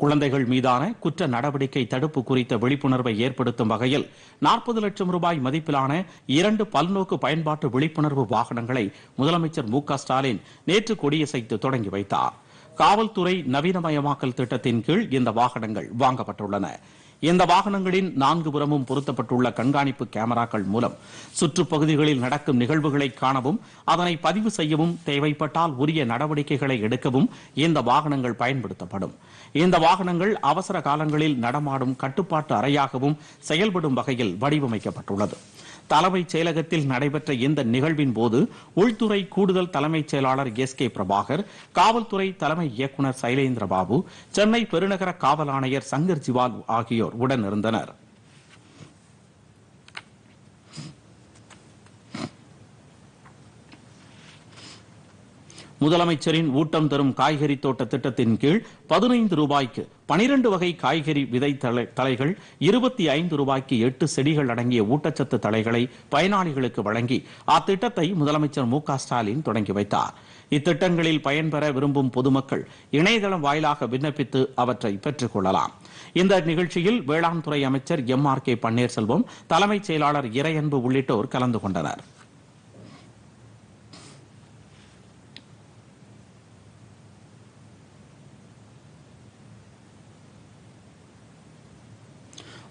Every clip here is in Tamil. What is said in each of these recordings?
குழந்தைகள் மீதான குற்ற நடவடிக்கை தடுப்பு குறித்த விழிப்புணர்வை ஏற்படுத்தும் வகையில் நாற்பது லட்சம் ரூபாய் மதிப்பிலான இரண்டு பல்நோக்கு பயன்பாட்டு விழிப்புணர்வு வாகனங்களை முதலமைச்சர் மு ஸ்டாலின் நேற்று கொடியசைத்து தொடங்கி வைத்தார். காவல்துறை நவீனமயமாக்கல் திட்டத்தின் கீழ் இந்த வாகனங்கள் வாங்கப்பட்டுள்ளன. இந்த வாகனங்களின் நான்கு புறமும் பொருத்தப்பட்டுள்ள கண்காணிப்பு கேமராக்கள் மூலம் சுற்றுப்பகுதிகளில் நடக்கும் நிகழ்வுகளை காணவும் அதனை பதிவு செய்யவும் தேவைப்பட்டால் உரிய நடவடிக்கைகளை எடுக்கவும் இந்த வாகனங்கள் பயன்படுத்தப்படும். இந்த வாகனங்கள் அவசர காலங்களில் நடமாடும் கட்டுப்பாட்டு அறையாகவும் செயல்படும் வகையில் வடிவமைக்கப்பட்டுள்ளது. தலைமைச் செயலகத்தில் நடைபெற்ற இந்த நிகழ்வின் போது உள்துறை கூடுதல் தலைமைச் செயலாளர் எஸ் கே பிரபாகர் காவல்துறை தலைமை இயக்குநர் சைலேந்திர பாபு சென்னை பெருநகர காவல் ஆணையர் சங்கர் ஜிவால் ஆகியோர் உடன் முதலமைச்சரின் ஊட்டம் தரும் காய்கறி தோட்ட திட்டத்தின் கீழ் பதினைந்து ரூபாய்க்கு பனிரெண்டு வகை காய்கறி விதை தலை- தலைகள் இருபத்தி ஐந்து ரூபாய்க்கு எட்டு செடிகள் அடங்கிய ஊட்டச்சத்து தலைகளை பயனாளிகளுக்கு வழங்கி அத்திட்டத்தை முதலமைச்சர் மு ஸ்டாலின் தொடங்கி வைத்தார். இத்திட்டங்களில் பயன்பெற விரும்பும் பொதுமக்கள் இணையதளம் வாயிலாக விண்ணப்பித்து அவற்றை பெற்றுக் கொள்ளலாம். இந்த நிகழ்ச்சியில் வேளாண் துறை அமைச்சர் எம் ஆர் கே பன்னீர்செல்வம் தலைமைச் செயலாளர் இறையன்பு உள்ளிட்டோர் கலந்து கொண்டனர்.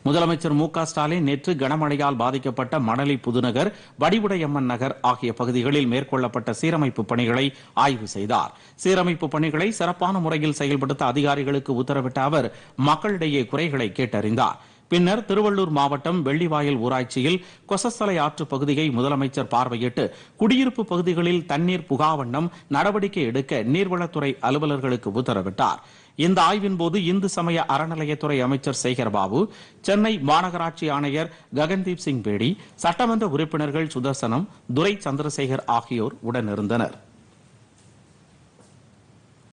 முதலமைச்சர் மு க ஸ்டாலின் நேற்று கனமழையால் பாதிக்கப்பட்ட மணலி புதுநகர் வடிவுடையம்மன் நகர் ஆகிய பகுதிகளில் மேற்கொள்ளப்பட்ட சீரமைப்பு பணிகளை ஆய்வு செய்தார். சீரமைப்பு பணிகளை சிறப்பான முறையில் செயல்படுத்த அதிகாரிகளுக்கு உத்தரவிட்ட அவர் மக்களிடையே குறைகளை கேட்டறிந்தார். பின்னர் திருவள்ளூர் மாவட்டம் வெள்ளிவாயல் ஊராட்சியில் கொசஸ்தலை ஆற்று பகுதியை முதலமைச்சர் பார்வையிட்டு குடியிருப்பு பகுதிகளில் தண்ணீர் புகாவண்ணம் நடவடிக்கை எடுக்க நீர்வளத்துறை அலுவலர்களுக்கு உத்தரவிட்டார். இந்த ஆய்வின் போது இந்து சமய அறநிலையத்துறை அமைச்சர் சேகர் பாபு சென்னை மாநகராட்சி ஆணையர் ககன்தீப் சிங் பேடி சட்டமன்ற உறுப்பினர்கள் சுதர்சனம் துரை சந்திரசேகர் ஆகியோர் உடனிருந்தனர்.